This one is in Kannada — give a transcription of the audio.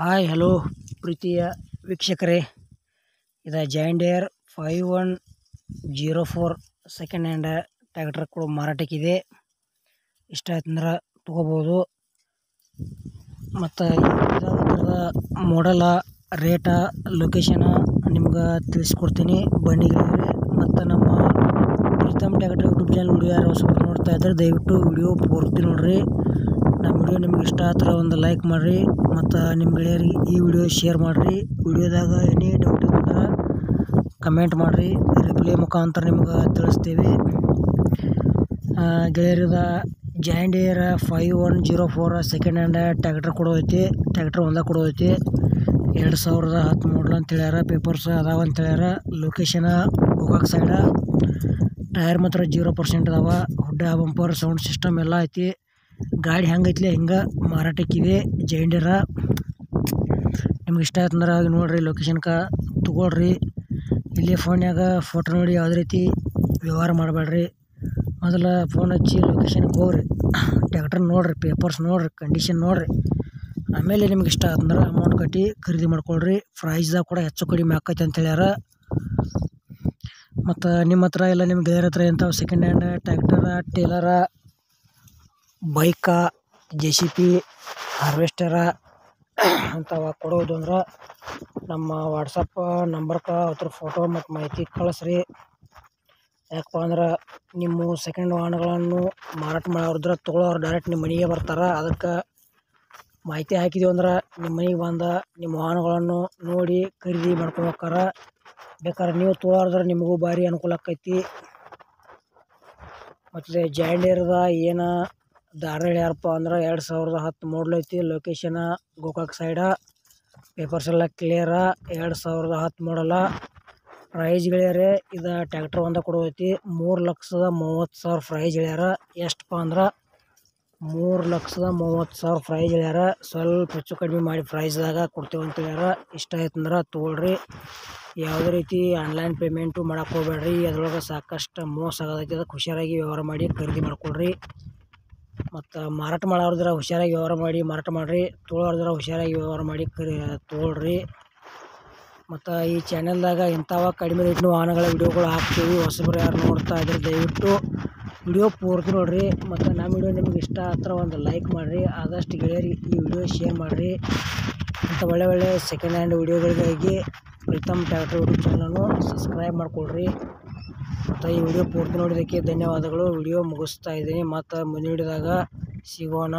ಹಾಯ್, ಹಲೋ ಪ್ರೀತಿಯ ವೀಕ್ಷಕರೇ. ಇದು John Deere five one zero four second hand tractor ಕೂಡ ಮಾರಾಟಕ್ಕಿದೆ. ಇಷ್ಟ ಆಯ್ತಂದ್ರೆ ತೊಗೋಬೋದು. ಮತ್ತು ಇದ್ರದ ಮಾಡಲ ರೇಟ ಲೊಕೇಶನ ನಿಮ್ಗೆ ತಿಳಿಸ್ಕೊಡ್ತೀನಿ. ಬನ್ನಿ ಮತ್ತು ನಮ್ಮ Preetam tractor YouTube channel video ಯಾರು ನೋಡ್ತಾ ಇದ್ದಾರೆ ದಯವಿಟ್ಟು ವಿಡಿಯೋ ಪೂರ್ತಿ ನೋಡಿರಿ. ನಮ್ಮ ವಿಡಿಯೋ ನಿಮ್ಗೆ ಇಷ್ಟ ಆದ್ರೆ ಒಂದು ಲೈಕ್ ಮಾಡಿರಿ ಮತ್ತು ನಿಮ್ಮ ಗೆಳೆಯರಿಗೆ ಈ ವಿಡಿಯೋ ಶೇರ್ ಮಾಡಿರಿ. ವಿಡಿಯೋದಾಗ ಎನಿ ಡೌಟ್ ಇದ್ರೆ ಕಮೆಂಟ್ ಮಾಡಿರಿ. ರಿಪ್ಲೈ ಮುಖಾಂತರ ನಿಮ್ಗೆ ತಿಳಿಸ್ತೀವಿ. ಗೆಳೆಯರಿದ John Deere five one zero four second hand tractor ಕೊಡೋದೈತಿ tractor ಒಂದ ಕೊಡೋದೈತಿ ಎರಡು ಸಾವಿರದ ಹತ್ತು ಮಾಡಲ್ ಅಂತ ಹೇಳ್ಯಾರ. ಪೇಪರ್ಸ್ ಅದಾವ ಅಂತ ಹೇಳ್ಯಾರ. ಲೊಕೇಶನ ಗೋಕಾಕ್ ಸೈಡ ಟೈರ್ ಮಾತ್ರ ಜೀರೋ ಪರ್ಸೆಂಟ್ ಅದಾವ. ಹುಡ್ಡ ಬಂಪರ್ ಸೌಂಡ್ ಸಿಸ್ಟಮ್ ಎಲ್ಲ ಐತಿ. ಗಾಡಿ ಹೆಂಗೈತ್ಲೆ, ಹಿಂಗೆ ಮಾರಾಟಕ್ಕಿದೆ ಜೈಂಡರ, ನಿಮ್ಗೆ ಇಷ್ಟ ಆಯ್ತಂದ್ರೆ ನೋಡಿರಿ ಲೊಕೇಶನ್ಕ ತೊಗೊಳ್ರಿ. ಇಲ್ಲಿ ಫೋನ್ಯಾಗ ಫೋಟೋ ನೋಡಿ ಯಾವುದೇ ರೀತಿ ವ್ಯವಹಾರ ಮಾಡಬೇಡ್ರಿ ಮೊದಲು ಫೋನ್ ಹಚ್ಚಿ ಲೊಕೇಶನ್ಗೆ ಹೋಗ್ರಿ. ಟ್ಯಾಕ್ಟರ್ ನೋಡಿರಿ ಪೇಪರ್ಸ್ ನೋಡಿರಿ ಕಂಡೀಷನ್ ನೋಡಿರಿ. ಆಮೇಲೆ ನಿಮ್ಗೆ ಇಷ್ಟ ಆತಂದ್ರೆ ಅಮೌಂಟ್ ಕಟ್ಟಿ ಖರೀದಿ ಮಾಡ್ಕೊಳ್ರಿ. ಪ್ರೈಸ್ದಾಗ ಕೂಡ ಹೆಚ್ಚು ಕಡಿಮೆ ಆಕೈತೆ ಅಂತ ಹೇಳ್ಯಾರ. ಮತ್ತು ನಿಮ್ಮ ಹತ್ರ ಎಲ್ಲ ನಿಮ್ಮ ಗೆಳೆಯರ ಹತ್ರ ಇಂಥವು second hand tractor trailer bike, J C B, harvester ಅಂಥವು ಕೊಡೋದು ಅಂದ್ರೆ ನಮ್ಮ ವಾಟ್ಸಪ್ ನಂಬರ್ಕ ಅದ್ರ ಫೋಟೋ ಮತ್ತು ಮಾಹಿತಿ ಕಳಿಸ್ರಿ. ಯಾಕಪ್ಪ ಅಂದ್ರೆ ನಿಮ್ಮ ಸೆಕೆಂಡ್ ವಾಹನಗಳನ್ನು ಮಾರಾಟ ಮಾಡೋರಿದ್ರೆ ತೊಗೊಳೋರು ಡೈರೆಕ್ಟ್ ನಿಮ್ಮ ಮನೆಗೆ ಬರ್ತಾರೆ. ಅದಕ್ಕೆ ಮಾಹಿತಿ ಹಾಕಿದೀವಿ ಅಂದ್ರೆ ನಿಮ್ಮ ಮನೆಗೆ ಬಂದ ನಿಮ್ಮ ವಾಹನಗಳನ್ನು ನೋಡಿ ಖರೀದಿ ಮಾಡ್ಕೊಬೇಕಾರ. ಬೇಕಾದ್ರೆ ನೀವು ತೊಗೊಳೋದ್ರೆ ನಿಮಗೂ ಭಾರಿ ಅನುಕೂಲ ಆಕೈತಿ. ಮತ್ತು ಜಾಂಡಿಯರ್ದ ಏನು ದಾರ ಯಾರಪ್ಪ ಅಂದ್ರೆ ಎರಡು ಸಾವಿರದ ಹತ್ತು ಮಾಡಲ್ ಐತಿ. ಲೊಕೇಶನ ಗೋಕಾಕ್ ಸೈಡ ಪೇಪರ್ಸ್ ಎಲ್ಲ ಕ್ಲಿಯರ ಎರಡು ಸಾವಿರದ ಹತ್ತು ಮೂಡಲ್ಲ ಪ್ರೈಸ್ ಹೇಳ್ಯಾರೆ ಇದು ಟ್ಯಾಕ್ಟ್ರ್ ಒಂದ ಕೊಡೋದೈತಿ. ಮೂರು ಲಕ್ಷದ ಮೂವತ್ತು ಸಾವಿರ ಪ್ರೈಸ್ ಹೇಳ್ಯಾರ ಎಷ್ಟಪ್ಪ ಅಂದ್ರೆ ಮೂರು ಲಕ್ಷದ ಮೂವತ್ತು ಸಾವಿರ ಪ್ರೈಸ್ ಹೇಳ್ಯಾರ ಸ್ವಲ್ಪ ಹೆಚ್ಚು ಕಡಿಮೆ ಮಾಡಿ ಪ್ರೈಸ್ದಾಗ ಕೊಡ್ತೇವೆ ಅಂತ ಹೇಳ್ಯಾರ. ಇಷ್ಟ ಆಯ್ತಂದ್ರೆ ತೊಗೊಳ್ರಿ. ಯಾವುದೇ ರೀತಿ ಆನ್ಲೈನ್ ಪೇಮೆಂಟು ಮಾಡಕ್ಕೆ ಹೋಗ್ಬೇಡ್ರಿ. ಅದ್ರೊಳಗೆ ಸಾಕಷ್ಟು ಮೋಸ ಆಗತೈತಿ ಅದಕ್ಕೆ ಹುಷಾರಾಗಿ ವ್ಯವಹಾರ ಮಾಡಿ ಖರೀದಿ ಮಾಡ್ಕೊಳ್ರಿ. ಮತ್ತು ಮಾರಾಟ ಮಾಡೋರಿದ್ರೆ ಹುಷಾರಾಗಿ ವ್ಯವಹಾರ ಮಾಡಿ, ಮಾರಾಟ ಮಾಡಿರಿ, ತೊಗೊಳೋರ್ದ್ರ ಹುಷಾರಾಗಿ ವ್ಯವಹಾರ ಮಾಡಿ, ಕರಿ ತೊಗೊಳ್ರಿ. ಮತ್ತು ಈ ಚಾನೆಲ್ದಾಗ ಇಂಥವ ಕಡಿಮೆ ರೇಟ್ನ ವಾಹನಗಳ ವಿಡಿಯೋಗಳು ಹಾಕ್ತೀವಿ. ಹೊಸಬ್ರು ಯಾರು ನೋಡ್ತಾ ಇದ್ರೆ ದಯವಿಟ್ಟು ವಿಡಿಯೋ ಪೂರ್ತಿ ನೋಡಿರಿ. ಮತ್ತು ನಮ್ಮ ವಿಡಿಯೋ ನಿಮ್ಗೆ ಇಷ್ಟ ಆತ್ರ ಒಂದು ಲೈಕ್ ಮಾಡಿರಿ. ಆದಷ್ಟು ಗೆಳೆಯರಿಗೆ ಈ ವಿಡಿಯೋ ಶೇರ್ ಮಾಡಿರಿ. ಇಂಥ ಒಳ್ಳೆ ಒಳ್ಳೆ ಸೆಕೆಂಡ್ ಹ್ಯಾಂಡ್ ವಿಡಿಯೋಗಳಿಗಾಗಿ ಪ್ರೀತಮ್ ಟ್ಯಾಕ್ಟರ್ ಯೂಟ್ಯೂಬ್ ಚಾನಲನ್ನು ಸಬ್ಸ್ಕ್ರೈಬ್ ಮಾಡಿಕೊಳ್ರಿ. ಮತ್ತು ಈ ವಿಡಿಯೋ ಪೂರ್ತಿ ನೋಡಿದ್ದಕ್ಕೆ ಧನ್ಯವಾದಗಳು. ವಿಡಿಯೋ ಮುಗಿಸ್ತಾ ಇದ್ದೀನಿ. ಮತ್ತು ವಿಡಿಯೋದಾಗ ಸಿಗೋಣ.